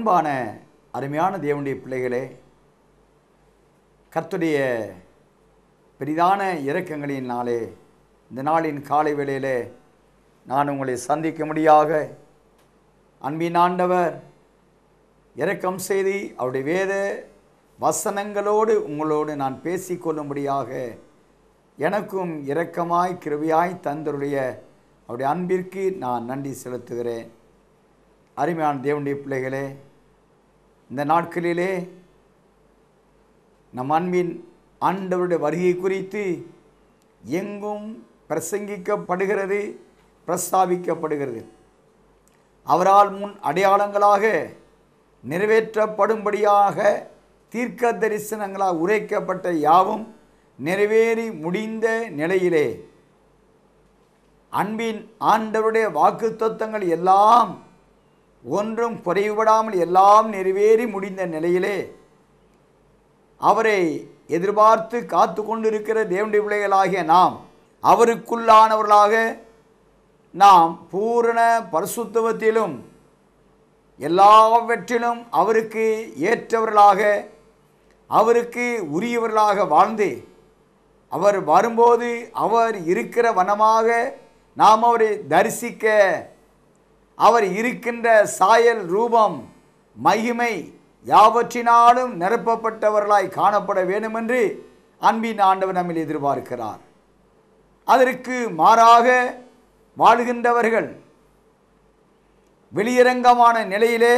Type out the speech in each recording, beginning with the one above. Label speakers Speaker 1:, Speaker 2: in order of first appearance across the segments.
Speaker 1: அன்பான அருமையான தேவனுடைய பிள்ளைகளே கர்த்துடைய பெரிதான இறக்கங்களின் நாளே இந்த நாளின் காலை வேளையிலே நான் உங்களை சந்திக்க முடியாக அன்பின் ஆண்டவர் இறக்கம் செய்து அவருடைய வேத வசனங்களோடு உங்களோடு நான் பேசிக்கொள்ளும்படியாக எனக்கும் இரக்கமாய் கிருவியாய் தந்தருடைய அவருடைய அன்பிற்கு நான் நன்றி செலுத்துகிறேன். அருமையான தேவனுடைய பிள்ளைகளே இந்த நாட்களிலே நம் அன்பின் ஆண்டவருடைய வருகை குறித்து எங்கும் பிரசங்கிக்கப்படுகிறது பிரஸ்தாபிக்கப்படுகிறது அவரால் முன் அடையாளங்களாக நிறைவேற்றப்படும்படியாக தீர்க்க தரிசனங்களாக உரைக்கப்பட்ட யாவும் நிறைவேறி முடிந்த நிலையிலே அன்பின் ஆண்டவருடைய வாக்குத்தத்தங்கள் எல்லாம் ஒன்றும் குறைவுபடாமல் எல்லாம் நிறைவேறி முடிந்த நிலையிலே அவரை எதிர்பார்த்து காத்து கொண்டிருக்கிற தேவனுடைய பிள்ளைகளாகிய நாம் அவருக்குள்ளானவர்களாக நாம் பூரண பரிசுத்தவத்திலும் எல்லாவற்றிலும் அவருக்கு ஏற்றவர்களாக அவருக்கு உரியவர்களாக வாழ்ந்து அவர் வரும்போது அவர் இருக்கிற வனமாக நாம் அவரை தரிசிக்க அவர் இருக்கின்ற சாயல் ரூபம் மகிமை யாவற்றினாலும் நிரப்பப்பட்டவர்களாய் காணப்பட வேண்டுமென்று அன்பின் ஆண்டவர் நம்மில் எதிர்பார்க்கிறார். அதற்கு மாறாக வாழ்கின்றவர்கள் வெளியரங்கமான நிலையிலே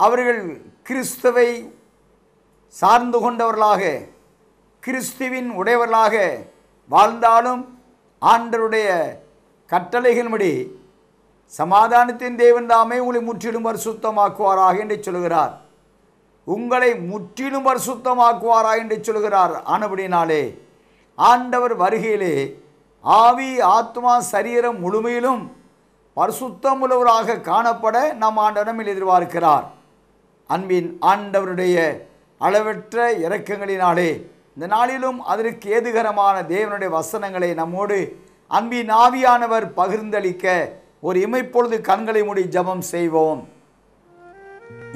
Speaker 1: அவர்கள் கிறிஸ்துவை சார்ந்து கொண்டவர்களாக கிறிஸ்துவின் உடையவர்களாக வாழ்ந்தாலும் ஆண்டருடைய கட்டளைகளின்படி சமாதானத்தின் தேவன் தாமே உங்களை முற்றிலும் பரிசுத்தமாக்குவாராக என்று சொல்கிறார். உங்களை முற்றிலும் பரிசுத்தமாக்குவாராக என்று சொல்கிறார். ஆனபடினாலே ஆண்டவர் வருகையிலே ஆவி ஆத்மா சரீரம் முழுமையிலும் பரிசுத்தமுள்ளவராக காணப்பட நம் ஆண்டவனமில் எதிர்பார்க்கிறார். அன்பின் ஆண்டவருடைய அளவற்ற இரக்கங்களினாலே இந்த நாளிலும் அதற்கு ஏதுகரமான தேவனுடைய வசனங்களை நம்மோடு அன்பின் ஆவியானவர் பகிர்ந்தளிக்க ஒரு இமைப்பொழுது கண்களை மூடி ஜெபம் செய்வோம்.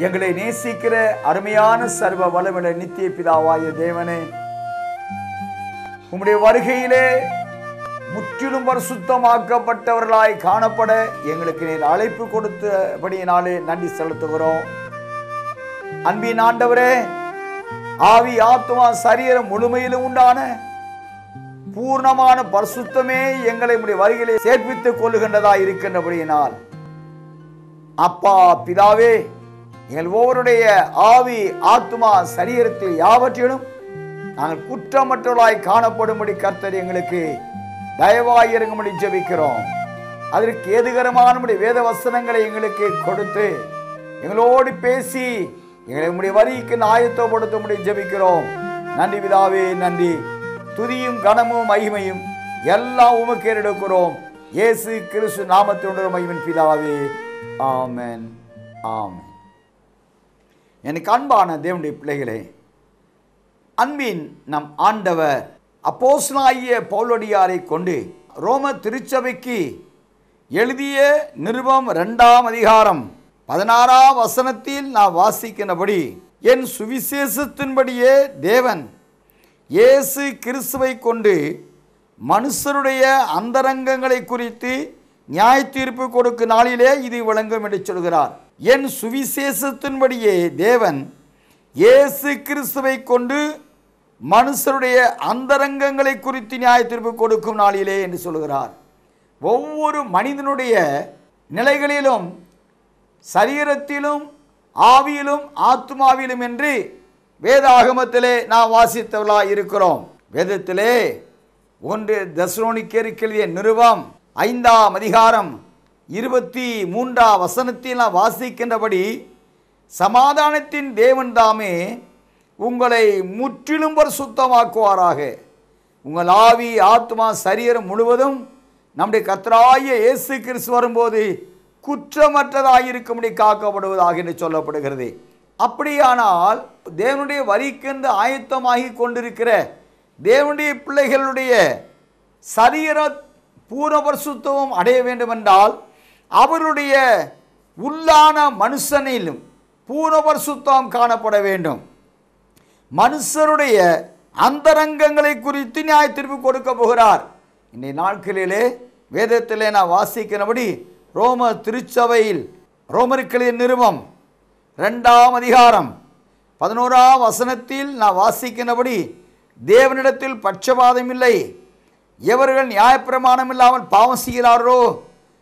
Speaker 1: எங்களை நேசிக்கிற அருமையான சர்வ வளமிட நித்திய பிதாவாய தேவனே உம்முடைய வருகையிலே முற்றிலும் பரிசுத்தமாக்கப்பட்டவர்களாய் காணப்பட எங்களுக்கு நீர் அழைப்பு கொடுத்தபடியினாலே நன்றி செலுத்துகிறோம். அன்பின் ஆண்டவரே ஆவி ஆத்மா சரீரம் முழுமையிலும் உண்டான பூர்ணமான பரிசுத்தமே எங்களை உடைய வருகையிலே சேர்ப்பித்துக் கொள்ளுகின்றதா இருக்கின்றபடியினால். அப்பா பிதாவே எங்கள் ஒவ்வொருடைய ஆவி ஆத்மா சரீரத்தில் யாவற்றிலும் நாங்கள் குற்றமற்றவர்களாய் காணப்படும்படி கர்த்தர் எங்களுக்கு தயவாய் இறங்கும்படி ஜபிக்கிறோம். அதற்கு ஏதுகரமான வேத வசனங்களை எங்களுக்கு கொடுத்து எங்களோடு பேசி எங்களை உடைய வரிக்கு ஆயத்தப்படுத்தும்படி ஜபிக்கிறோம். நன்றி பிதாவே நன்றி. துதியும் கனமும் மகிமையும் எல்லாம் உமக்கு எடுக்கிறோம் இயேசு கிறிஸ்து நாமத்தினுடைய மகிமின் பிதாவே. ஆமென். ஆமன். எனக்கு அன்பான தேவனுடைய பிள்ளைகளே அன்பின் நம் ஆண்டவர் அப்போஸ்தலனாகிய பௌலடியாரை கொண்டு ரோம திருச்சபைக்கு எழுதிய நிருபம் ரெண்டாம் அதிகாரம் பதினாறாம் வசனத்தில் நான் வாசிக்கின்றபடி என் சுவிசேஷத்தின்படியே தேவன் இயேசு கிறிஸ்துவை கொண்டு மனுஷருடைய அந்தரங்கங்களை குறித்து நியாய தீர்ப்பு கொடுக்கும் நாளிலே இது விளங்கும் என்று சொல்கிறார். என் சுவிசேஷத்தின்படியே தேவன் இயேசு கிறிஸ்துவை கொண்டு மனுஷருடைய அந்தரங்கங்களை குறித்து நியாய தீர்ப்பு கொடுக்கும் நாளிலே என்று சொல்கிறார். ஒவ்வொரு மனிதனுடைய நிலைகளிலும் சரீரத்திலும் ஆவியிலும் ஆத்மாவிலும் என்று வேதாகமத்திலே நாம் வாசித்தவர்களாக இருக்கிறோம். வேதத்திலே ஒன்று தசரோனிக்கருக்கு நிறுவம் ஐந்தாம் அதிகாரம் இருபத்தி மூன்றாம் வசனத்தில் நாம் வாசிக்கின்றபடி சமாதானத்தின் தேவன் தாமே உங்களை முற்றிலும் பரிசுத்தமாக்குவாராக. உங்கள் ஆவி ஆத்மா சரீரம் முழுவதும் நம்முடைய கத்தராய இயேசு கிறிஸ்து வரும்போது குற்றமற்றதாக இருக்கும்படி காக்கப்படுவதாக என்று சொல்லப்படுகிறது. அப்படியானால் தேவனுடைய வரிக்கென்று ஆயத்தமாகி கொண்டிருக்கிற தேவனுடைய பிள்ளைகளுடைய சரீர பூர்ண அடைய வேண்டுமென்றால் அவருடைய உள்ளான மனுஷனிலும் பூர்ண பரிசுத்தம் காணப்பட வேண்டும். மனுஷருடைய அந்தரங்கங்களை குறித்து நியாய தீர்ப்பு கொடுக்க போகிறார். இன்றைய நாட்களிலே வேதத்திலே நான் வாசிக்கிறபடி ரோம திருச்சபையில் ரோமர்களின் நிறுவம் ரெண்டாம் அதிகாரம். பதினோராம் வசனத்தில் நான் வாசிக்கின்றபடி தேவனிடத்தில் பட்சபாதம் இல்லை எவர்கள் நியாயப்பிரமாணம் இல்லாமல் பாவம் செய்கிறாரோ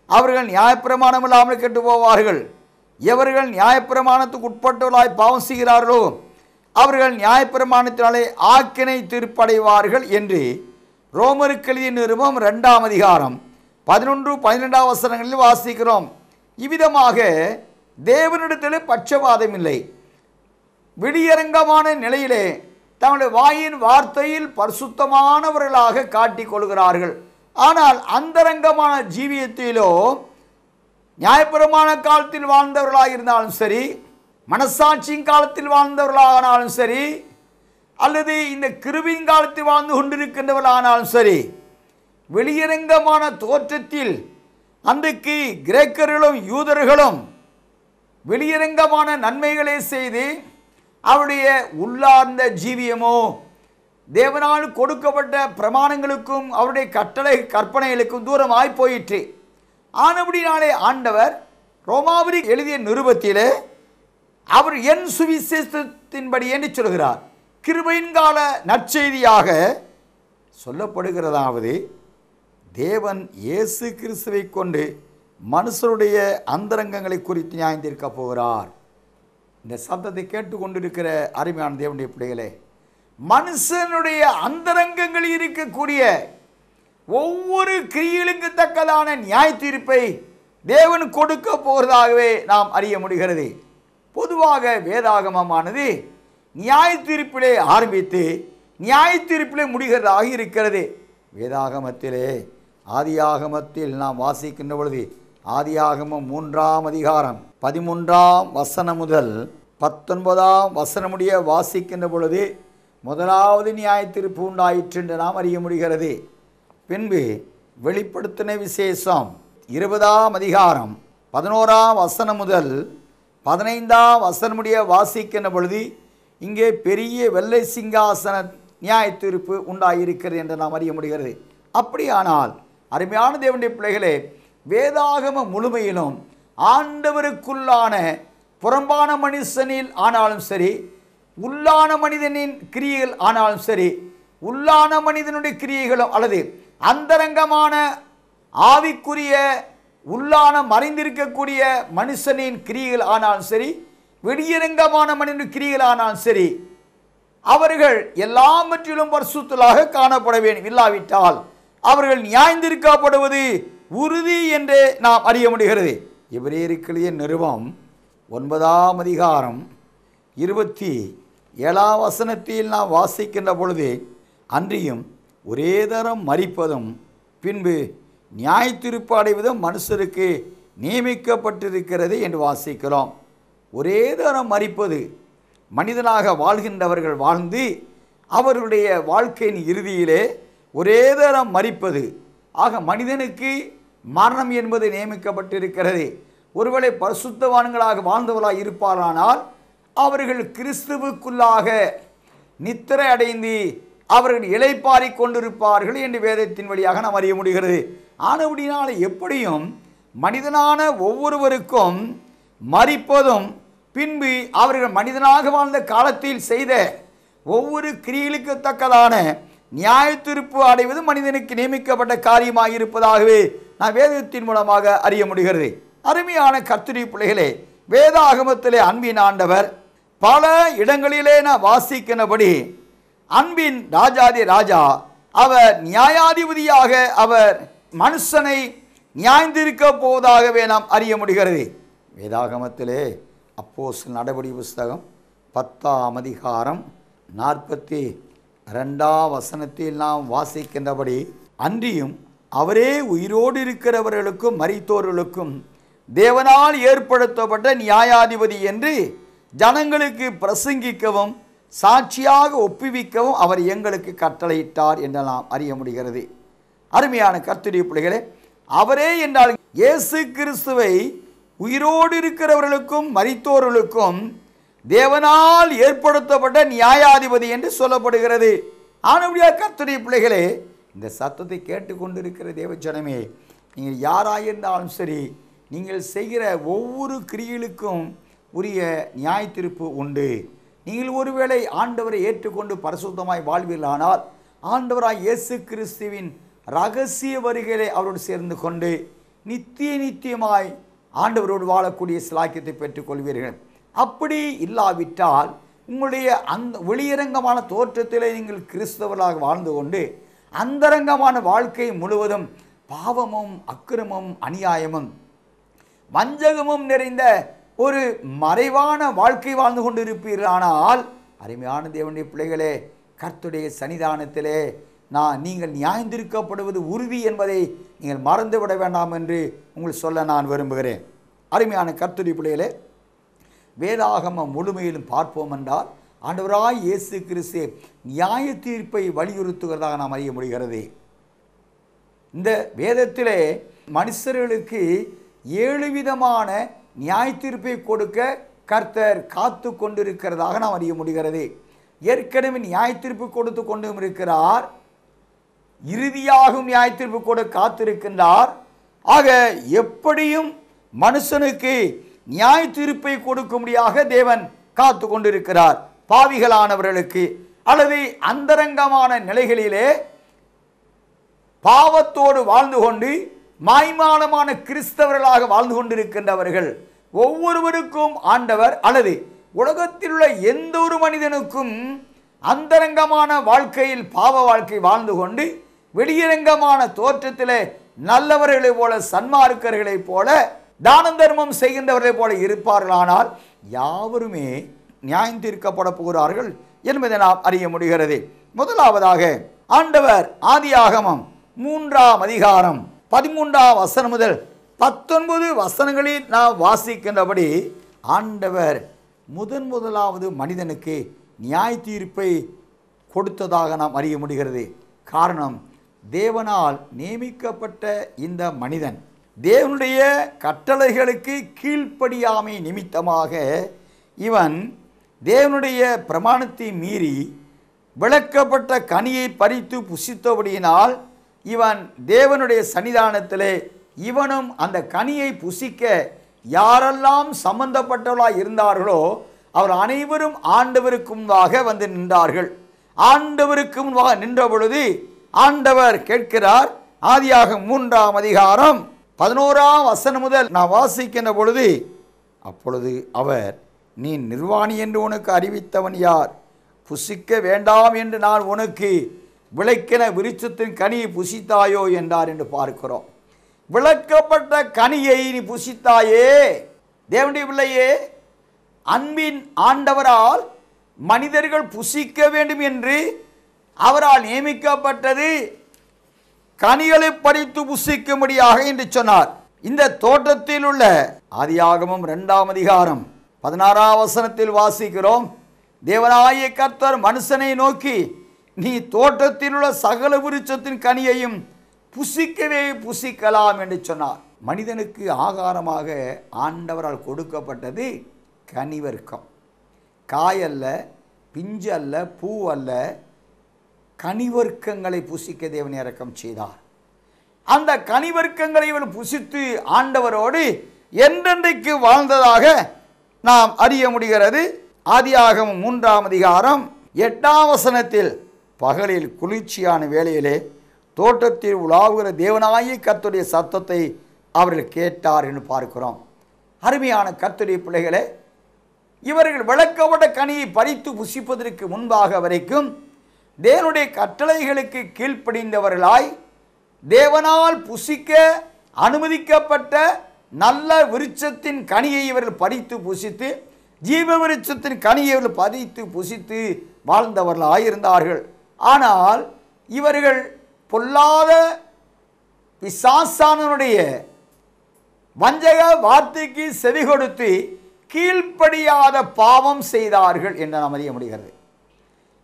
Speaker 1: அவர்கள் நியாயப்பிரமாணம் இல்லாமல் கெட்டு போவார்கள் எவர்கள் நியாயப்பிரமாணத்துக்கு உட்பட்டவர்களாய் பாவம் செய்கிறார்களோ அவர்கள் நியாயப்பிரமாணத்தினாலே ஆக்கினை தீர்ப்படைவார்கள் என்று ரோமருக்கெழுதிய நிருபம் ரெண்டாம் அதிகாரம். பதினொன்று பன்னிரெண்டாம் வசனங்களில் வாசிக்கிறோம். இவ்விதமாக தேவனிடத்தில் பட்சபாதம் இல்லை. வெளியரங்கமான நிலையிலே தங்களுடைய வாயின் வார்த்தையில் பரிசுத்தமானவர்களாக காட்டிக் கொள்கிறார்கள். ஆனால் அந்தரங்கமான ஜீவியத்திலோ நியாயபுரமான காலத்தில் வாழ்ந்தவர்களாக இருந்தாலும் சரி மனசாட்சியின் காலத்தில் வாழ்ந்தவர்களானாலும் சரி அல்லது இந்த கிருபியின் காலத்தில் வாழ்ந்து கொண்டிருக்கின்றவர்களானாலும் சரி வெளியரங்கமான தோற்றத்தில் அன்றைக்கு கிரேக்கர்களும் யூதர்களும் வெளியரங்கமான நன்மைகளை செய்து அவருடைய உள்ளார்ந்த ஜீவியமோ தேவனால் கொடுக்கப்பட்ட பிரமாணங்களுக்கும் அவருடைய கட்டளை கற்பனைகளுக்கும் தூரமாய் போயிற்று. ஆனபடினாலே ஆண்டவர் ரோமாபுரி எழுதிய நிருபத்தில் அவர் என் சுவிசேஷத்தின்படி என்று சொல்கிறார். கிருபையின் கால நற்செய்தியாக சொல்லப்படுகிறதாவது தேவன் இயேசு கிறிஸ்துவை கொண்டு மனுஷருடைய அந்தரங்கங்களை குறித்து நியாயந்திருக்க போகிறார். இந்த சத்தத்தை கேட்டுக்கொண்டிருக்கிற அருமையான தேவனுடைய பிள்ளைகளே மனுஷனுடைய அந்தரங்கங்களில் இருக்கக்கூடிய ஒவ்வொரு கிரியலுக்கு தக்கதான நியாய தீர்ப்பை தேவன் கொடுக்க போகிறதாகவே நாம் அறிய முடிகிறது. பொதுவாக வேதாகமமானது நியாய தீர்ப்பிலே ஆரம்பித்து நியாய தீர்ப்பிலே முடிகிறதாக இருக்கிறது. வேதாகமத்திலே ஆதியாகமத்தில் நாம் வாசிக்கின்ற பொழுது ஆதியாகமம் மூன்றாம் அதிகாரம். பதிமூன்றாம் வசனம் முதல் பத்தொன்பதாம் வசனமுடைய வாசிக்கின்ற பொழுது முதலாவது நியாய திருப்பு உண்டாயிற்று என்று நாம் அறிய முடிகிறது. பின்பு வெளிப்படுத்தின விசேஷம் இருபதாம் அதிகாரம் பதினோராம் வசனம் முதல் பதினைந்தாம் வசனமுடைய வாசிக்கின்ற பொழுது இங்கே பெரிய வெள்ளை சிங்காசன நியாய தீர்ப்பு உண்டாயிருக்கிறது என்று நாம் அறிய முடிகிறது. அப்படியானால் அருமையான தேவனுடைய பிள்ளைகளே வேதாகம முழுமையிலும் ஆண்டவருக்குள்ளான புறம்பான மனுஷனில் ஆனாலும் சரி உள்ளான மனிதனின் கிரியைகள் ஆனாலும் சரி உள்ளான மனிதனுடைய கிரியைகளும் அல்லது அந்தரங்கமான ஆவிக்குரிய உள்ளான மறைந்திருக்கக்கூடிய மனுஷனின் கிரியைகள் ஆனாலும் சரி வெளியரங்கமான மனிதனுடைய கிரியைகள் ஆனாலும் சரி அவர்கள் எல்லாவற்றிலும் பரிசுத்தலாக காணப்பட வேண்டும். இல்லாவிட்டால் அவர்கள் நியாயந்திருக்கப்படுவது உறுதி என்று நாம் அறிய முடிகிறது. இவரேருக்கிளிய நிறுவம் ஒன்பதாம் அதிகாரம் இருபத்தி ஏழாம் வசனத்தில் நாம் வாசிக்கின்ற பொழுது அன்றியும் ஒரே தரம் மறிப்பதும் பின்பு நியாய திருப்பு அடைவதும் மனுஷருக்கு நியமிக்கப்பட்டிருக்கிறது என்று வாசிக்கிறோம். ஒரே தரம் மறிப்பது மனிதனாக வாழ்கின்றவர்கள் வாழ்ந்து அவர்களுடைய வாழ்க்கையின் இறுதியிலே ஒரே தரம் மறிப்பது ஆக மனிதனுக்கு மரணம் என்பது நியமிக்கப்பட்டிருக்கிறது. ஒருவேளை பரிசுத்தவான்களாக வாழ்ந்தவர்களாக இருப்பாரானால் அவர்கள் கிறிஸ்துவுக்குள்ளாக நித்திரை அடைந்து அவர்கள் இலைப்பாரி கொண்டிருப்பார்கள் என்று வேதத்தின் வழியாக நாம் அறிய முடிகிறது. ஆனபடினால் எப்படியும் மனிதனான ஒவ்வொருவருக்கும் மறிப்பதும் பின்பு அவர்கள் மனிதனாக வாழ்ந்த காலத்தில் செய்த ஒவ்வொரு கிரியலுக்கு தக்கதான நியாயத்திருப்பு அடைவது மனிதனுக்கு நியமிக்கப்பட்ட காரியமாக இருப்பதாகவே நான் வேதத்தின் மூலமாக அறிய முடிகிறது. அருமையான கர்த்தரி பிள்ளைகளே வேதாகமத்திலே அன்பின் ஆண்டவர் பல இடங்களிலே நான் வாசிக்கிறபடி அன்பின் ராஜாதி ராஜா அவர் நியாயாதிபதியாக அவர் மனுஷனை நியாய்ந்திருக்க போவதாகவே நாம் அறிய முடிகிறது. வேதாகமத்திலே அப்போஸ் நடவடி புஸ்தகம் பத்தாம் அதிகாரம் நாற்பத்தி ரெண்டாம் வசனத்தில் நாம் வாசிக்கின்றபடி அன்றியும் அவரே உயிரோடு இருக்கிறவர்களுக்கும் மறித்தோர்களுக்கும் தேவனால் ஏற்படுத்தப்பட்ட நியாயாதிபதி என்று ஜனங்களுக்கு பிரசங்கிக்கவும் சாட்சியாக ஒப்புவிக்கவும் அவர் எங்களுக்கு கட்டளையிட்டார் என்று நாம் அறிய முடிகிறது. அருமையான கர்த்தருடைய பிள்ளைகளே அவரே என்றால் இயேசு கிறிஸ்துவை உயிரோடு இருக்கிறவர்களுக்கும் மறித்தோர்களுக்கும் தேவனால் ஏற்படுத்தப்பட்ட நியாயாதிபதி என்று சொல்லப்படுகிறது. ஆனபடியா கர்த்தருடைய பிள்ளைகளே இந்த சத்தத்தை கேட்டுக்கொண்டிருக்கிற தேவஜனமே நீங்கள் யாராயிருந்தாலும் சரி நீங்கள் செய்கிற ஒவ்வொரு கிரிகளுக்கும் உரிய நியாயத்திருப்பு உண்டு. நீங்கள் ஒருவேளை ஆண்டவரை ஏற்றுக்கொண்டு பரிசுத்தமாய் வாழ்வீர்களானால் ஆண்டவராய் இயேசு கிறிஸ்துவின் ரகசிய வருகையை அவரோடு சேர்ந்து கொண்டு நித்திய நித்தியமாய் ஆண்டவரோடு வாழக்கூடிய சிலாக்கியத்தை பெற்றுக்கொள்வீர்கள். அப்படி இல்லாவிட்டால் உங்களுடைய அந்த வெளியரங்கமான தோற்றத்திலே நீங்கள் கிறிஸ்தவர்களாக வாழ்ந்து கொண்டு அந்தரங்கமான வாழ்க்கை முழுவதும் பாவமும் அக்கிரமும் அநியாயமும் வஞ்சகமும் நிறைந்த ஒரு மறைவான வாழ்க்கை வாழ்ந்து கொண்டிருப்பீர்களானால் அருமையான தேவனுடைய பிள்ளைகளே கர்த்துடைய சன்னிதானத்திலே நான் நீங்கள் நியாயந்திருக்கப்படுவது உறுதி என்பதை நீங்கள் மறந்துவிட வேண்டாம் என்று உங்கள் சொல்ல நான் விரும்புகிறேன். அருமையான கர்த்துடைய பிள்ளைகளே வேதாகமம் முழுமையிலும் பார்ப்போம் என்றால் ஆண்டவராய் இயேசு கிறிஸ்து நியாய தீர்ப்பை வலியுறுத்துகிறதாக நாம் அறிய முடிகிறது. இந்த வேதத்திலே மனுஷர்களுக்கு ஏழு விதமான நியாய தீர்ப்பை கொடுக்க கர்த்தர் காத்து கொண்டிருக்கிறதாக நாம் அறிய முடிகிறது. ஏற்கனவே நியாய தீர்ப்பு கொடுத்து கொண்டும் இருக்கிறார். இறுதியாகும் நியாய தீர்ப்பு கூட காத்திருக்கின்றார். ஆக எப்படியும் மனுஷனுக்கு நியாய தீர்ப்பை கொடுக்கும்படியாக தேவன் காத்து கொண்டிருக்கிறார். பாவிகளானவர்களுக்கு அல்லது அந்தரங்கமான நிலைகளிலே பாவத்தோடு வாழ்ந்து கொண்டு மாய்மானமான கிறிஸ்தவர்களாக வாழ்ந்து கொண்டிருக்கின்றவர்கள். ஒவ்வொருவருக்கும் ஆண்டவர் அல்லது உலகத்தில் உள்ள எந்த ஒரு மனிதனுக்கும் அந்தரங்கமான வாழ்க்கையில் பாவ வாழ்க்கை வாழ்ந்து கொண்டு வெளியரங்கமான தோற்றத்தில் நல்லவர்களைப் போல சன்மார்க்கர்களைப் போல தானம் தர்மம் செய்கின்றவர்களைப் போல இருப்பார்களானால் யாவருமே நியாயம் தீர்க்கப்பட போகிறார்கள் என்பதை நாம் அறிய முடிகிறது. முதலாவதாக ஆண்டவர் ஆதியாகமம் மூன்றாம் அதிகாரம் பதிமூன்றாம் வசனம் முதல் பத்தொன்பது வசனங்களில் நாம் வாசிக்கின்றபடி ஆண்டவர் முதன் முதலாவது மனிதனுக்கு நியாய தீர்ப்பை கொடுத்ததாக நாம் அறிய முடிகிறது. காரணம் தேவனால் நியமிக்கப்பட்ட இந்த மனிதன் தேவனுடைய கட்டளைகளுக்கு கீழ்ப்படியாமை நிமித்தமாக இவன் தேவனுடைய பிரமாணத்தை மீறி விளக்கப்பட்ட கனியை பறித்து புசித்தபடியினால் இவன் தேவனுடைய சன்னிதானத்திலே இவனும் அந்த கனியை புசிக்க யாரெல்லாம் சம்பந்தப்பட்டவர்களாக இருந்தார்களோ அவர் அனைவரும் ஆண்டவருக்கு முன்பாக வந்து நின்றார்கள். ஆண்டவருக்கு முன்பாக நின்ற பொழுது ஆண்டவர் கேட்கிறார் ஆதியாக மூன்றாம் அதிகாரம் பதினோராம் வசனம் முதல் நான் வாசிக்கின்ற பொழுது அப்பொழுது அவர் நீ நிர்வாணி என்று உனக்கு அறிவித்தவன் யார்? புசிக்க வேண்டாம் என்று நான் உனக்கு விளக்கின விருட்சத்தின் கனியை புசித்தாயோ என்றார் என்று பார்க்கிறோம். விளக்கப்பட்ட கனியை நீ புசித்தாயே. தேவனுடைய பிள்ளையே அன்பின் ஆண்டவரால் மனிதர்கள் புசிக்க வேண்டும் என்று அவரால் நியமிக்கப்பட்டது கனிகளை பறித்து புசிக்கும்படியாக என்று சொன்னார். இந்த தோட்டத்தில் உள்ள அதிகாகமும் இரண்டாம் அதிகாரம் பதினாறாம் வசனத்தில் வாசிக்கிறோம். தேவனாய கர்த்தர் மனுஷனை நோக்கி நீ தோட்டத்தில் உள்ள சகல விருட்சத்தின் கனியையும் புசிக்கவே புசிக்கலாம் என்று சொன்னார். மனிதனுக்கு ஆகாரமாக ஆண்டவரால் கொடுக்கப்பட்டது கனிவர்க்கம் காயல்ல பிஞ்சு அல்ல பூ அல்ல கனிவர்க்கங்களை புசிக்க தேவன் இறக்கம் செய்தார். அந்த கனிவர்க்கங்களை இவன் புசித்து ஆண்டவரோடு என்றென்றைக்கு வாழ்ந்ததாக நாம் அறிய முடிகிறது ஆதியாகம் மூன்றாம் அதிகாரம் எட்டாம் வசனத்தில் பகலில் குளிர்ச்சியான வேளையிலே தோட்டத்தில் உலாவுகிற தேவனாயி கத்துடைய சத்தத்தை அவர்கள் கேட்டார் என்று பார்க்கிறோம். அருமையான கத்துடைய பிள்ளைகளே இவர்கள் விளக்கப்பட்ட கனியை பறித்து புசிப்பதற்கு முன்பாக வரைக்கும் தேவனுடைய கட்டளைகளுக்கு கீழ்ப்படிந்தவர்களாய் தேவனால் புசிக்க அனுமதிக்கப்பட்ட நல்ல விருட்சத்தின் கனியை இவர்கள் பறித்து புசித்து ஜீவ விருட்சத்தின் கனியை இவர்கள் பறித்து புசித்து வாழ்ந்தவர்களாக இருந்தார்கள் ஆனால் இவர்கள் பொல்லாத பிசாசானனுடைய வஞ்சக வார்த்தைக்கு செவி கொடுத்து கீழ்ப்படியாத பாவம் செய்தார்கள் என்று நாம் அறிய முடிகிறது.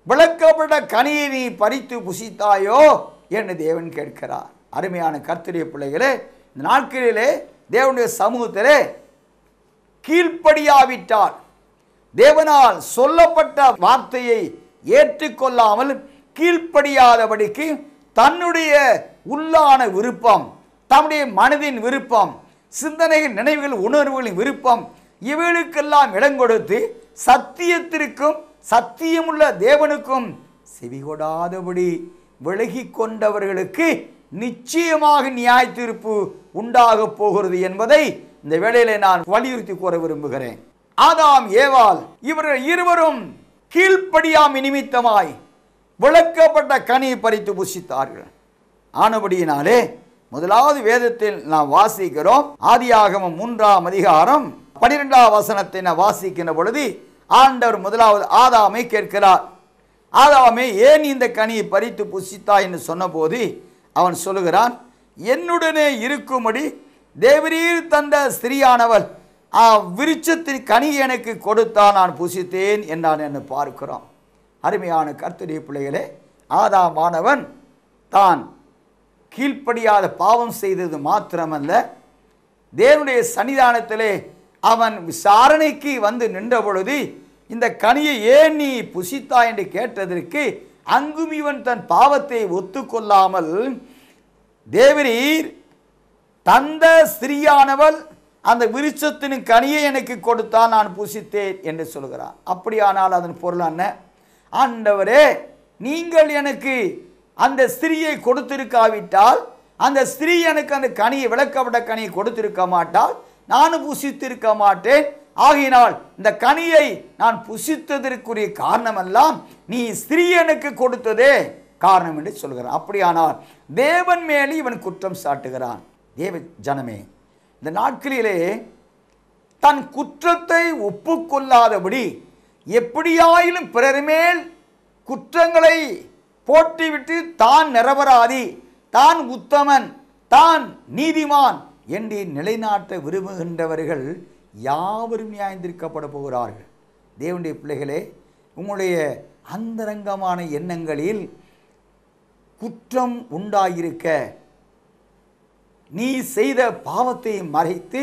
Speaker 1: விளக்கப்பட்ட கனியை நீ பறித்து புசித்தாயோ என்று தேவன் கேட்கிறார். அருமையான கர்த்தரிய பிள்ளைகளே இந்த நாட்களிலே தேவனுடைய சமூகத்திலே கீழ்ப்படியாவிட்டால் தேவனால் சொல்லப்பட்ட வார்த்தையை ஏற்றுக்கொள்ளாமல் கீழ்ப்படியாதபடிக்கு தன்னுடைய உள்ளான விருப்பம் தன்னுடைய மனதின் விருப்பம் சிந்தனைகள் நினைவுகள் உணர்வுகளின் விருப்பம் இவைகளுக்கெல்லாம் இடம் கொடுத்து சத்தியத்திற்கும் சத்தியமுள்ள தேவனுக்கும் செவிகொடாதபடி விலகி கொண்டவர்களுக்கு நிச்சயமாக நியாய தீர்ப்பு உண்டாக போகிறது என்பதை இந்த வேளையில நான் வலியுறுத்தி கூற விரும்புகிறேன். ஆதாம் ஏவாள் இவர்கள் இருவரும் கீழ்ப்படியாம் நிமித்தமாய் விளக்கப்பட்ட கனியை பறித்து புசித்தார்கள். ஆனபடியினாலே முதலாவது வேதத்தில் நாம் வாசிக்கிறோம். ஆதியாகமம் மூன்றாம் அதிகாரம் பனிரெண்டாம் வசனத்தை நான் வாசிக்கின்ற பொழுது ஆண்டவர் முதலாவது ஆதாமை கேட்கிறார். ஆதாமே ஏன் இந்த கனியை பறித்து புசித்தாய்? என்று சொன்னபோது அவன் சொல்லுகிறான் என்னுடனே இருக்கும்படி தேவரீர் தந்த ஸ்திரியானவள் அவ்விருச்சத்தின் கனி எனக்கு கொடுத்தா நான் புசித்தேன் என்றான் என்று பார்க்கிறோம் அருமையான கர்த்தருடைய பிள்ளைகளே ஆதாமானவன் தான் கீழ்ப்படியாத பாவம் செய்தது மாத்திரமல்ல தேவனுடைய சன்னிதானத்திலே அவன் விசாரணைக்கு வந்து நின்ற பொழுது இந்த கனியை ஏன் நீ புசித்தா என்று கேட்டதற்கு அங்கும் இவன் தன் பாவத்தை ஒத்துக்கொள்ளாமல் தேவரீர் தந்த ஸ்திரியானவள் அந்த விருட்சத்தின் கனியை எனக்கு கொடுத்தால் நான் புசித்தேன் என்று சொல்கிறான் அப்படியானால் அதன் பொருள் என்ன? ஆண்டவரே நீங்கள் எனக்கு அந்த ஸ்திரியை கொடுத்திருக்காவிட்டால் அந்த ஸ்திரீ எனக்கு அந்த கனியை விளக்கப்பட்ட கனியை கொடுத்திருக்க மாட்டால் நானும் புசித்திருக்க மாட்டேன். ஆகையினால் இந்த கனியை நான் புசித்ததற்குரிய காரணமெல்லாம் நீ ஸ்திரீ கொடுத்ததே காரணம் என்று சொல்கிறான் அப்படியானால் தேவன் மேலே இவன் குற்றம் சாட்டுகிறான். தேவ ஜனமே இந்த நாட்களிலே தன் குற்றத்தை ஒப்புக்கொள்ளாதபடி எப்படியாயிலும் பிறர் மேல் குற்றங்களை போட்டிவிட்டு தான் நிரபராதி தான் உத்தமன் தான் நீதிமான் என்று நிலைநாட்ட விரும்புகின்றவர்கள் யாவரும் நியாயந்திருக்கப்பட போகிறார்கள். தேவனுடைய பிள்ளைகளே உங்களுடைய அந்தரங்கமான எண்ணங்களில் குற்றம் உண்டாயிருக்க நீ செய்த பாவத்தை மறைத்து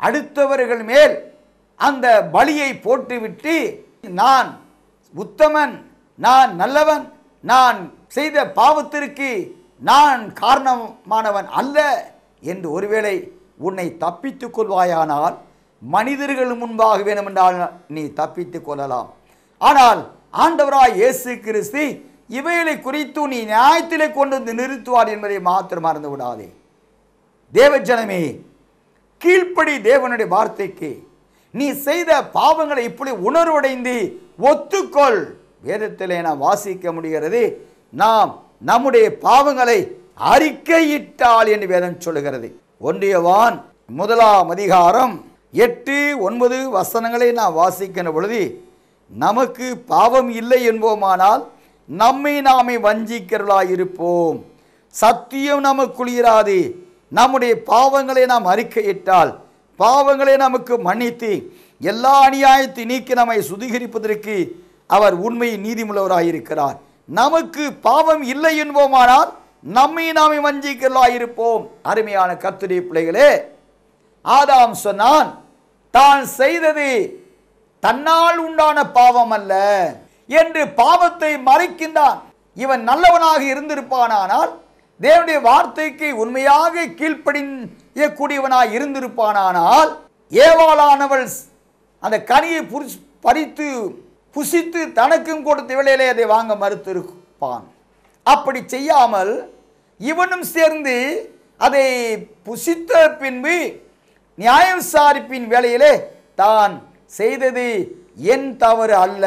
Speaker 1: அடுத்தவர்கள் மேல் அந்த பலியை போட்டுவிட்டு நான் உத்தமன் நான் நல்லவன் நான் செய்த பாவத்திற்கு நான் காரணமானவன் அல்ல என்று ஒருவேளை உன்னை தப்பித்துக் கொள்வாயானால் மனிதர்கள் முன்பாக வேணுமென்றால் நீ தப்பித்துக் கொள்ளலாம். ஆனால் ஆண்டவராய் இயேசு கிறிஸ்து இவைகளை குறித்து நீ நியாயத்திலே கொண்டு வந்து நிறுத்துவார் என்பதை மாத்திரம் மறந்து விடாதே. தேவஜனமே கீழ்ப்படி தேவனுடைய வார்த்தைக்கு நீ செய்த பாவங்களை இப்படி உணர்வடைந்து ஒத்துக்கொள். வேதத்திலே நாம் வாசிக்க முடிகிறது நாம் நம்முடைய பாவங்களை அறிக்கையிட்டால் என்று வேதம் சொல்லுகிறது. ஒன்றியவான் முதலாம் அதிகாரம் எட்டு ஒன்பது வசனங்களை நாம் வாசிக்கிற பொழுது நமக்கு பாவம் இல்லை என்போமானால் நம்மை நாமே வஞ்சிக்கிறவர்களாய் இருப்போம் சத்தியம் நமக்குள் இராது. நம்முடைய பாவங்களை நாம் அறிக்கையிட்டால் பாவங்களை நமக்கு மன்னித்து எல்லா அநியாயத்தை நீக்கி நம்மை சுதிகரிப்பதற்கு அவர் உண்மை நீதிமுள்ளவராயிருக்கிறார். நமக்கு பாவம் இல்லை என்போமானால் நம்மை நாமே வஞ்சிக்கிறவர்களாயிருப்போம். அருமையான கர்த்தருடைய பிள்ளைகளே ஆதாம் சொன்னான் தான் செய்தது தன்னால் உண்டான பாவம் அல்ல என்று பாவத்தை மறைக்கின்றான். இவன் நல்லவனாக இருந்திருப்பானானால் தேவனுடைய வார்த்தைக்கு உண்மையாக கீழ்ப்படியக்கூடியவனாய் இருந்திருப்பானானால் ஏவாளானவள் அந்த கனியை புரிஸ் பறித்து புசித்து தனக்கும் கொடுத்த வேளையிலே அதை வாங்க மறுத்திருப்பான். அப்படி செய்யாமல் இவனும் சேர்ந்து அதை புசித்த பின்பு நியாய விசாரிப்பின் வேலையிலே தான் செய்தது என் தவறு அல்ல.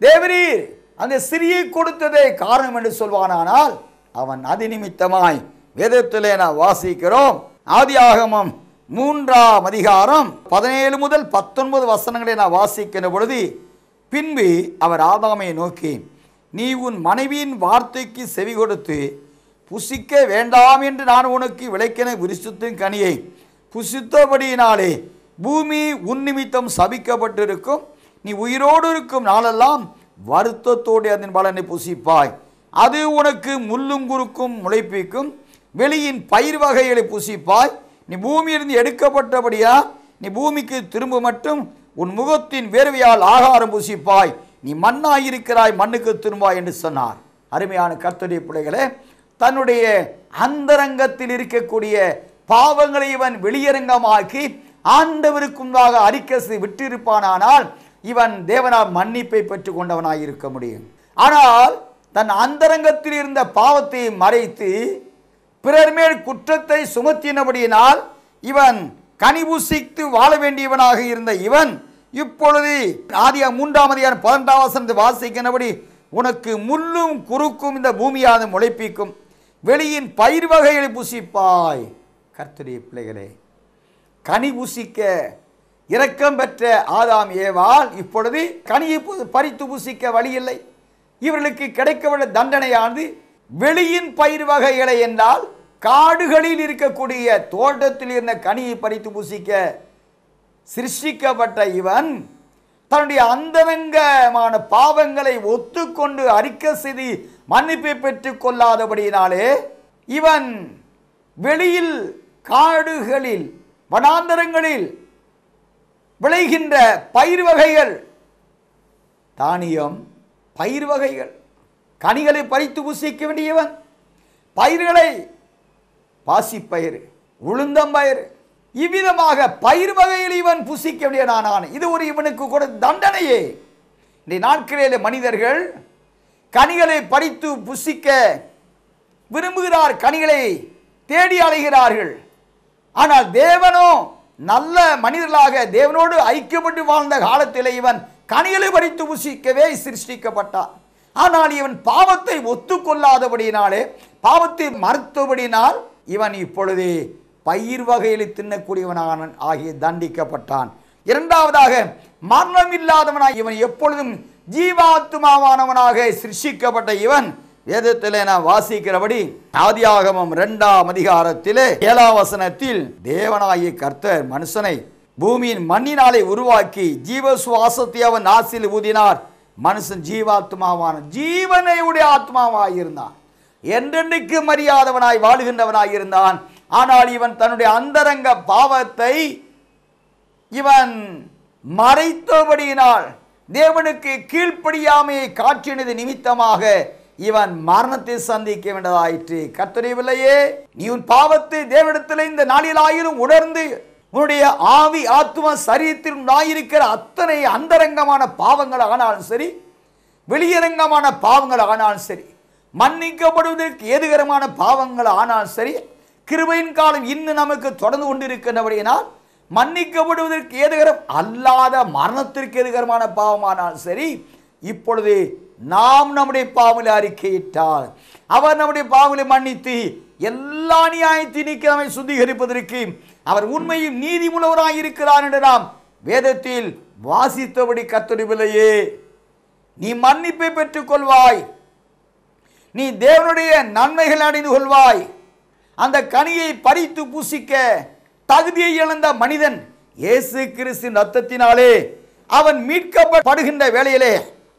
Speaker 1: தேவரீர் அந்த சிறியை கொடுத்ததே காரணம் என்று சொல்வானானால் அவன் அது நிமித்தமாய் வேதத்திலே நான் வாசிக்கிறோம். ஆதியாகமம் மூன்றாம் அதிகாரம் பதினேழு முதல் பத்தொன்பது வசனங்களை நான் வாசிக்கின்ற பொழுது பின்பு அவர் ஆதாமை நோக்கி நீ உன் மனைவியின் வார்த்தைக்கு செவி கொடுத்து புசிக்க வேண்டாம் என்று நான் உனக்கு விளைக்கின விருஷத்தின் கனியை. புசித்தபடியினாலே பூமி உன் நிமித்தம் சபிக்கப்பட்டிருக்கும். நீ உயிரோடு இருக்கும் நாளெல்லாம் வருத்தத்தோடு அதன் பலனை புசிப்பாய். அது உனக்கு முள்ளும் குறுக்கும் முளைப்பிக்கும். வெளியின் பயிர் வகைகளை புசிப்பாய். நீ பூமியிலிருந்து எடுக்கப்பட்டபடியா? நீ பூமிக்கு திரும்ப மட்டும் உன் முகத்தின் வேர்வையால் ஆகாரம் புசிப்பாய். நீ மண்ணாயிருக்கிறாய் மண்ணுக்கு திரும்பாய் என்று சொன்னார். அருமையான கர்த்தருடைய பிள்ளைகளே தன்னுடைய அந்தரங்கத்தில் இருக்கக்கூடிய பாவங்களை இவன் வெளியரங்கமாக்கி ஆண்டவருக்கு முன்பாக அறிக்கை விட்டிருப்பானானால் இவன் தேவனால் மன்னிப்பை பெற்றுக் கொண்டவனாக இருக்க முடியும். ஆனால் தன் அந்தரங்கத்தில் இருந்த பாவத்தை மறைத்து பிறர் மேல் குற்றத்தை சுமத்தினபடியினால் இவன் கனிபூசித்து வாழ வேண்டியவனாக இருந்த இவன் இப்பொழுது ஆதியா மூன்றாம் அதிகாரம் பதினெட்டாம் வசனத்தை வாசிக்கிறபடி உனக்கு முள்ளும் குறுக்கும் இந்த பூமியானது முளைப்பிக்கும். வெளியின் பயிர் வகைகளை புசிப்பாய். கர்த்தருடைய பிள்ளைகளே கனி புசிக்க இரக்கம் பெற்ற ஆதாம் ஏவால் இப்பொழுது கனியை பறித்து புசிக்க வழியில்லை. இவர்களுக்கு கிடைக்கவுள்ள தண்டனையானது வெளியின் பயிர் வகைகளை என்றால் காடுகளில் இருக்கக்கூடிய தோட்டத்தில் இருந்த கனியை பறித்து புசிக்க சிருஷ்டிக்கப்பட்ட இவன் தன்னுடைய அந்தவங்கமான பாவங்களை ஒத்துக்கொண்டு அறிக்கை செய்து மன்னிப்பை பெற்றுக் கொள்ளாதபடியினாலே இவன் வெளியில் காடுகளில் வனாந்தரங்களில் விளைகின்ற பயிர் வகைகள் தானியம் பயிர் வகைகள் கனிகளை பறித்து புசிக்க வேண்டியவன் பயிர்களை பாசிப்பயிர் உளுந்தம்பயிர் இவ்விதமாக பயிர் வகையில் இவன் புசிக்க நான் இது ஒரு இவனுக்கு கூட தண்டனையே. இந்த நாட்களில் மனிதர்கள் கனிகளை பறித்து புசிக்க விரும்புகிறார் கனிகளை தேடி அலைகிறார்கள். ஆனால் தேவனோ நல்ல மனிதர்களாக தேவனோடு ஐக்கியப்பட்டு வாழ்ந்த காலத்தில் இவன் கனிகளை பறித்து புசிக்கவே சிருஷ்டிக்கப்பட்டான். ஆனால் இவன் பாவத்தை ஒத்துக்கொள்ளாதபடியினாலே பாவத்தை மறுத்தபடினால் இவன் இப்பொழுது பயிர் வகையில் தின்னக்கூடியவனான ஆகிய தண்டிக்கப்பட்டான். இரண்டாவதாக மரணம் இல்லாதவனாய் இவன் எப்பொழுதும் ஜீவாத்மாவானவனாக சிருஷிக்கப்பட்ட இவன் வேதத்திலே நான் வாசிக்கிறபடி ஆதியாகமம் இரண்டாம் அதிகாரத்திலே ஏழாம் வசனத்தில் தேவனாகிய கர்த்தர் மனுஷனை பூமியின் மண்ணினாலே உருவாக்கி ஜீவ சுவாசத்தை அவன் ஆசில் ஊதினார். மனுஷன் ஜீவாத்மாவான ஜீவனை உடைய ஆத்மாவாயிருந்தான். என்றென்றைக்கு மரியாதவனாய் வாழுகின்றவனாய் இருந்தான். ஆனால் இவன் தன்னுடைய அந்தரங்க பாவத்தை இவன் மறைத்தபடியினால் தேவனுக்கு கீழ்ப்படியாமையை காற்றினது நிமித்தமாக இவன் மரணத்தை சந்திக்க வேண்டதாயிற்று. கத்தறியவில்லையே நீ உன் பாவத்தை தேவனிடத்தில் இந்த நாளிலாயிலும் உணர்ந்து உன்னுடைய ஆவி ஆத்மா சரீரத்தில் உண்டாயிருக்கிற அத்தனை அந்தரங்கமான பாவங்கள் ஆனாலும் சரி வெளியரங்கமான பாவங்கள் ஆனாலும் சரி மன்னிக்கப்படுவதற்கு ஏதுகரமான பாவங்கள் ஆனாலும் சரி கிருபையின் காலம் இன்னும் நமக்கு தொடர்ந்து கொண்டிருக்கின்றபடியினால் மன்னிக்கப்படுவதற்கு ஏதுகரம் அல்லாத மரணத்திற்கு எதுகரமான பாவமானாலும் சரி இப்பொழுது நாம் நம்முடைய பாவலை அறிக்கையிட்டால் அவர் நம்முடைய பாவலை மன்னித்து எல்லா நியாயத்தை நீக்கி நம்மை சுத்திகரிப்பதற்கு அவர் உண்மையும் நீதிமுள்ளவராய் இருக்கிறார் என்று நாம் வேதத்தில் வாசித்தபடி கத்தறிவில்லையே நீ மன்னிப்பை பெற்றுக் கொள்வாய். நீ தேவனுடைய நன்மைகள் அடைந்து கொள்வாய். அந்த கனியை பறித்து பூசிக்க தகுதியை இழந்த மனிதன் இயேசு கிறிஸ்து ரத்தத்தினாலே அவன் மீட்கப்படுகின்ற வேளையிலே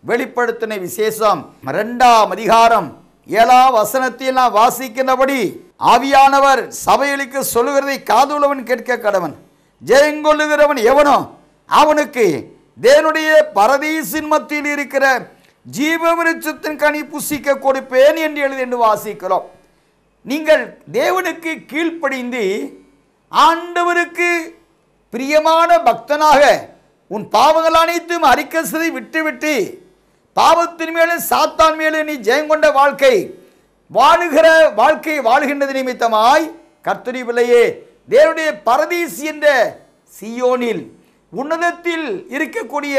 Speaker 1: வெளிப்படுத்தின விசேஷம். இரண்டாம் அதிகாரம் ஏழாம் வசனத்தையெல்லாம் வாசிக்கின்றபடி ஆவியானவர் சபைகளுக்கு சொல்லுகிறதை காதுள்ளவன் கேட்க கடவன். ஜெயங்கொள்ளுகிறவன் எவனோ அவனுக்கு தேவனுடைய பரதீசின் மத்தியில் இருக்கிற ஜீவ விருட்சத்தின் கனி புசிக்க கொடுப்பேன் என்று எழுதி என்று வாசிக்கிறோம். நீங்கள் தேவனுக்கு கீழ்ப்படிந்து ஆண்டவருக்கு பிரியமான பக்தனாக உன் பாவங்கள் அனைத்தும் அறிக்கை செய்து விட்டுவிட்டு பாவத்தின் மேலும் சாத்தான் மேலும் நீ ஜெயங்கொண்ட வாழ்க்கை வாழுகிற வாழ்க்கை வாழுகின்றது நிமித்தமாய் கர்த்தரி பிள்ளையே தேவனுடைய பரதீஸ் என்ற சியோனில் உன்னதத்தில் இருக்கக்கூடிய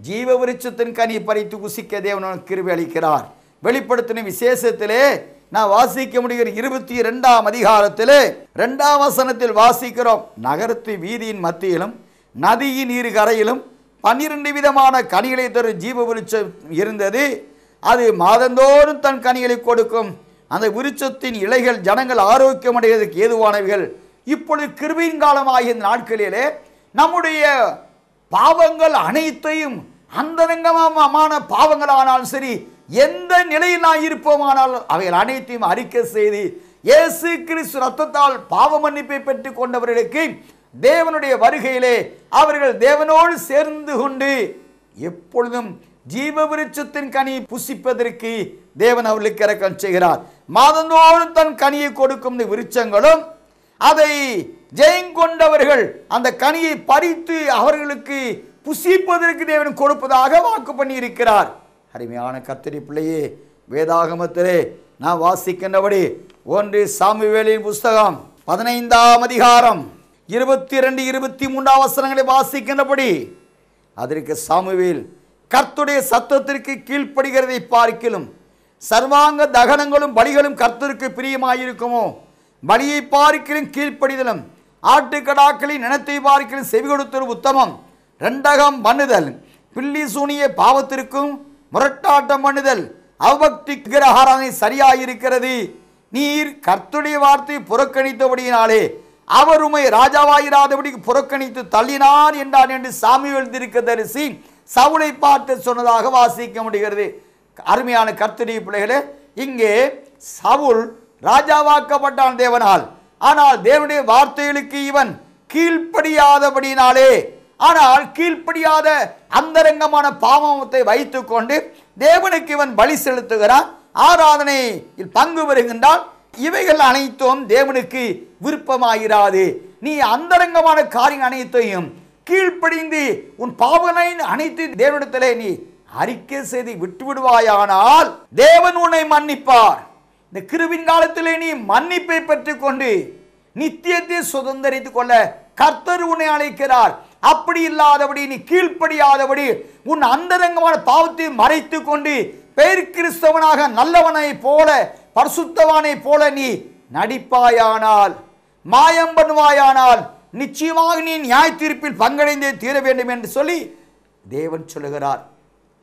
Speaker 1: ஜீவ விருட்சத்தின் கனி பறித்து குசிக்க தேவன் கிருவி அளிக்கிறார். வெளிப்படுத்தின விசேஷத்திலே நான் வாசிக்க முடிகிற இருபத்தி இரண்டாம் அதிகாரத்திலே ரெண்டாம் வசனத்தில் வாசிக்கிறோம். நகரத்து வீதியின் மத்தியிலும் நதியின் இரு கரையிலும் பன்னிரண்டு விதமான கனிகளை தரும் ஜீவ விருட்சம் இருந்தது. அது மாதந்தோறும் தன் கனிகளை கொடுக்கும். அந்த விருட்சத்தின் இலைகள் ஜனங்கள் ஆரோக்கியமடைவதற்கு ஏதுவானவைகள். இப்பொழுது கிருபையின் காலமாகிய இந்த நாட்களிலே நம்முடைய பாவங்கள் அனைத்தையும் அந்தரங்கமான பாவங்களானாலும் சரி எந்த நிலையில் நான் இருப்போமானால் அவைகள் அனைத்தையும் அறிக்கை செய்து இயேசு கிறிஸ்து ரத்தத்தால் பாவ மன்னிப்பை பெற்றுக் கொண்டவர்களுக்கு தேவனுடைய வருகையிலே அவர்கள் தேவனோடு சேர்ந்து கொண்டு எப்பொழுதும் ஜீவ விருட்சத்தின் கனி புசிப்பதற்கு தேவன் அவர்களுக்கு இறக்கம் செய்கிறார். மாதந்தோறும் தன் கனியை கொடுக்கும் இந்த விருட்சங்களும் அதை ஜெயங்கொண்டவர்கள் அந்த கனியை பறித்து அவர்களுக்கு புசிப்பதற்கு தேவன் கொடுப்பதாக வாக்கு பண்ணி இருக்கிறார் அருமையான கத்திரி பிள்ளையே வேதாகமத்திலே நான் வாசிக்கின்றபடி ஒன்று சாமுவேலின் புஸ்தகம் பதினைந்தாம் அதிகாரம் இருபத்தி ரெண்டு இருபத்தி மூன்றாம் வசனங்களை வாசிக்கின்றபடி அதற்கு சாமுவேல் கர்த்துடைய சத்தத்திற்கு கீழ்ப்படுகிறதை பார்க்கிலும் சர்வாங்க தகனங்களும் பலிகளும் கர்த்தருக்கு பிரியமாயிருக்குமோ? பலியை பார்க்கிலும் கீழ்ப்படிதலும் ஆட்டுக்கடாக்களின் நினத்தை பார்க்கிலும் செவி கொடுத்தல் உத்தமம். ரெண்டகம் பண்ணுதல் பில்லி சூனிய பாவத்திற்கும் முரட்டாட்டம் பண்ணுதல் அவபக்தி கிரகாரணை சரியாயிருக்கிறது. நீர் கர்த்துடைய வார்த்தை புறக்கணித்தபடியினாலே அவர் உமை ராஜாவாயிராதபடி புறக்கணித்து தள்ளினார் என்றார் என்று சாமி எழுந்திருக்க தரிசி சவுளை பார்த்து சொன்னதாக வாசிக்க முடிகிறது. அருமையான கர்த்தரி பிள்ளைகளே இங்கே சவுல் ராஜாவாக்கப்பட்டான் தேவனால். ஆனால் தேவனுடைய வார்த்தைகளுக்கு இவன் கீழ்ப்படியாதபடினாலே ஆனால் கீழ்ப்படியாத அந்தரங்கமான பாவத்தை வைத்துக்கொண்டு தேவனுக்கு இவன் பலி செலுத்துகிறான். ஆராதனையில் பங்கு வருகின்றால் இவைகள் அனைத்தும் தேவனுக்கு விருப்பமாகிறாது நீ அந்தரங்கமான காரியம் அனைத்தையும் கீழ்ப்படிந்து உன் பாவனை அனைத்து தேவனிடத்திலே நீ அறிக்கை செய்து விட்டு விடுவாயானால் தேவன் உன்னை மன்னிப்பார். இந்த கிருவின் காலத்திலே நீ மன்னிப்பை பெற்றுக்கொண்டு நித்தியத்தை சுதந்திரித்துக் கொள்ள கர்த்தர் உன்னை அழைக்கிறார். அப்படி இல்லாதபடி நீ கீழ்ப்படியாதபடி உன் அந்தரங்கமான பாவத்தை மறைத்து கொண்டு பெயர் கிறிஸ்தவனாக நல்லவனை போல பரிசுத்தவானை போல நீ நடிப்பாயானால் மாயம் பண்ணுவாயானால் நிச்சயமாக நீ நியாய தீர்ப்பில் பங்கடைந்தே தீர வேண்டும் என்று சொல்லி தேவன் சொல்லுகிறார்.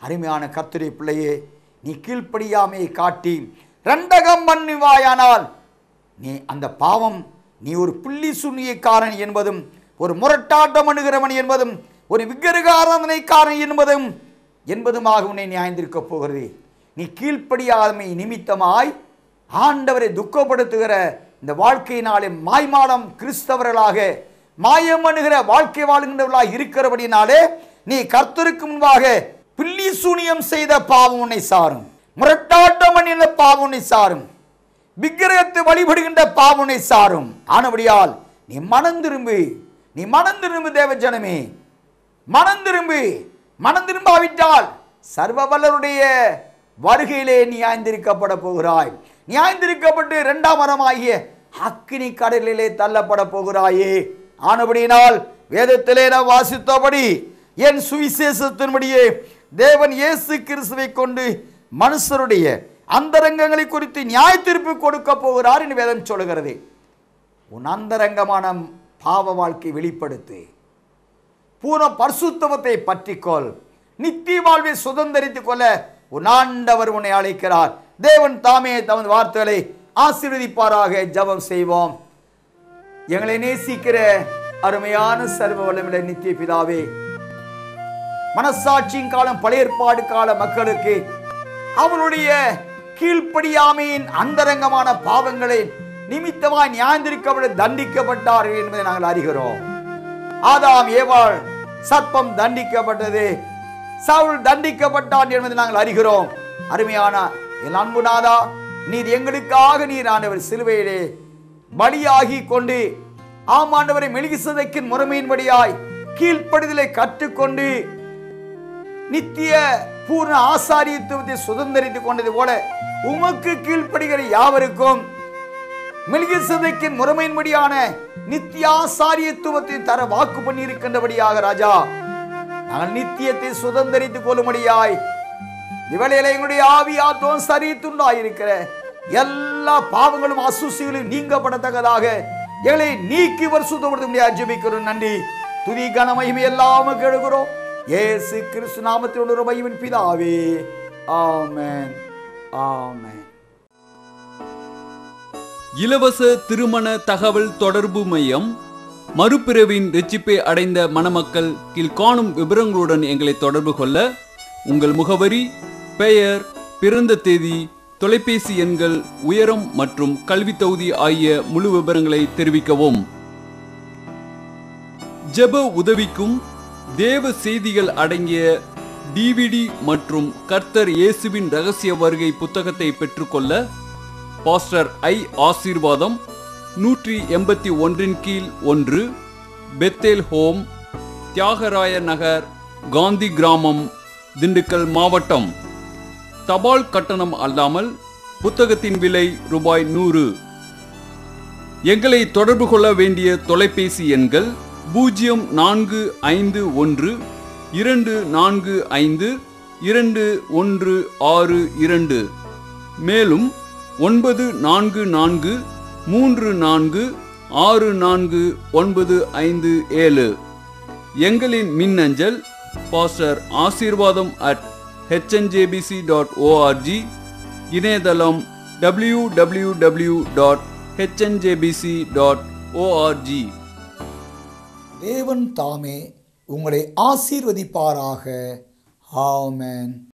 Speaker 1: அருமையான கத்திரி பிள்ளையே நீ கீழ்ப்படியாமையை காட்டி ரெண்டகம் பண்ணுவாயானால் நீ அந்த பாவம் நீ ஒரு புள்ளி சுண்ணியக்காரன் என்பதும் ஒரு முரட்டாட்டம் அணுகிறவன் என்பதும் ஒரு விக்கிரக ஆராதனைக்காரன் என்பதும் என்பதுமாக உன்னை நியாய்ந்திருக்கப் போகிறது. நீ கீழ்ப்படியாதமை நிமித்தமாய் ஆண்டவரை துக்கப்படுத்துகிற இந்த வாழ்க்கையினாலே மாய்மாடம் கிறிஸ்தவர்களாக மாயம் அணுகிற வாழ்க்கை வாழுகின்றவர்களாக இருக்கிறபடினாலே நீ கர்த்தருக்கு முன்பாக பில்லி சூனியம் செய்த பாவம் உன்னை சாரும். முரட்டாட்டம் அணிந்த பாவம் உன்னை சாரும். விக்கிரகத்தை வழிபடுகின்ற பாவனை சாரும். ஆனபடியால் நீ மனம் திரும்பி. நீ மனம் திரும்பு தேவஜனமே மனம் திரும்பு. மனம் திரும்பாவிட்டால் சர்வ வல்லருடைய வருகையிலே நியாய்ந்திருக்கப்பட போகிறாய். நியாய்ந்திருக்கப்பட்டு இரண்டாம் மரமாகிய அக்கினி கடலிலே தள்ளப்பட போகிறாயே. ஆனபடியினால் வேதத்திலே நான் வாசித்தபடி என் சுவிசேஷத்தின்படியே தேவன் இயேசு கிறிஸ்துவை கொண்டு மனுஷருடைய அந்தரங்கங்களை குறித்து நியாய தீர்ப்பு கொடுக்க போகிறார் என்று வேதம் சொல்லுகிறது. உன் அந்தரங்கமான பாவ வாழ்க்கை வெளிப்படுத்து. பூர்ண பரிசுத்தவத்தை பற்றிக்கொள். நித்திய வாழ்வை சுதந்திரித்துக் கொள்ள உன் ஆண்டவர் உன்னை அழைக்கிறார். தேவன் தாமே தமது வார்த்தைகளை ஆசீர்வதிப்பாராக ஜெபம் செய்வோம். எங்களை நேசிக்கிற அருமையான சர்வ வல்லமுள்ள நித்திய பிதாவே மனசாட்சியின் காலம் பழைய ஏற்பாடு கால மக்களுக்கு அவனுடைய கீழ்ப்படியாமையின் அந்தரங்கமான பாவங்களை நிமித்தமாய் நியாயந்திருக்கப்பட தண்டிக்கப்பட்டார்கள் என்பதை நாங்கள் அறிகிறோம். ஆதாம் ஏவாள் சர்ப்பம் தண்டிக்கப்பட்டது. சவுல் தண்டிக்கப்பட்டான் என்பதை நாங்கள் அறிகிறோம். அருமையான என் அன்பு நாதா நீர் எங்களுக்காக நீர் ஆண்டவர் சிலுவையிலே பலியாகி கொண்டு ஆமாண்டவரை மெழுகிசதைக்கின் முறைமையின்படியாய் கீழ்ப்படுதலை கற்றுக்கொண்டு நித்திய பூர்ண ஆசாரியத்துவத்தை சுதந்திரித்துக் கொண்டது போல உமக்கு கீழ்ப்படுகிற யாவருக்கும் மெல்கிசதைக்கின் முறைமையின்படியான நித்தியாசாரியத்துவத்தை தர வாக்கு பண்ணியிருக்கின்றபடியாக ராஜா நாங்கள் நித்தியத்தை சுதந்திரித்துக் கொள்ளும்படியாய் இவளையில எங்களுடைய ஆவியாத்துவம் சரித்துண்டாயிருக்கிற எல்லா பாவங்களும் அசுசிகளும் நீங்கப்படத்தக்கதாக எங்களை நீக்கி வருஷத்தப்படுத்த ஜெபிக்கிறோம் நன்றி. துதி கன மகிமை எல்லாம் கெடுகிறோம் ஏசு கிறிஸ்து நாமத்தில் ஒரு மகிமின் பிதாவே. ஆமேன். ஆமேன்.
Speaker 2: இலவச திருமண தகவல் தொடர்பு மையம் மறுபிறவின் ரெச்சிப்பை அடைந்த மணமக்கள் கீழ்காணும் விவரங்களுடன் எங்களை தொடர்பு கொள்ள உங்கள் முகவரி பெயர் பிறந்த தேதி தொலைபேசி எண்கள் உயரம் மற்றும் கல்வி தகுதி ஆகிய முழு விவரங்களை தெரிவிக்கவும். ஜெப உதவிக்கும் தேவ செய்திகள் அடங்கிய டிவிடி மற்றும் கர்த்தர் இயேசுவின் ரகசிய வருகை புத்தகத்தை பெற்றுக்கொள்ள பாஸ்டர் ஐ ஆசீர்வாதம் நூற்றி எண்பத்தி ஒன்றின் கீழ் ஒன்று பெத்தேல் ஹோம் தியாகராய நகர் காந்தி கிராமம் திண்டுக்கல் மாவட்டம். தபால் கட்டணம் அல்லாமல் புத்தகத்தின் விலை ரூபாய் நூறு. எங்களை தொடர்பு கொள்ள வேண்டிய தொலைபேசி எண்கள் பூஜ்ஜியம் நான்கு ஐந்து ஒன்று இரண்டு நான்கு ஐந்து இரண்டு ஒன்று ஆறு இரண்டு. மேலும் ஒன்பது நான்கு நான்கு மூன்று நான்கு ஆறு நான்கு ஒன்பது ஐந்து ஏழு. எங்களின் மின்னஞ்சல் pastor Asirvatham at HNJBC dot ORG இணையதளம் W W W dot HNJBC dot ORG
Speaker 1: தேவன் தாமே உங்களை ஆசீர்வதிப்பாராக. ஆமேன்.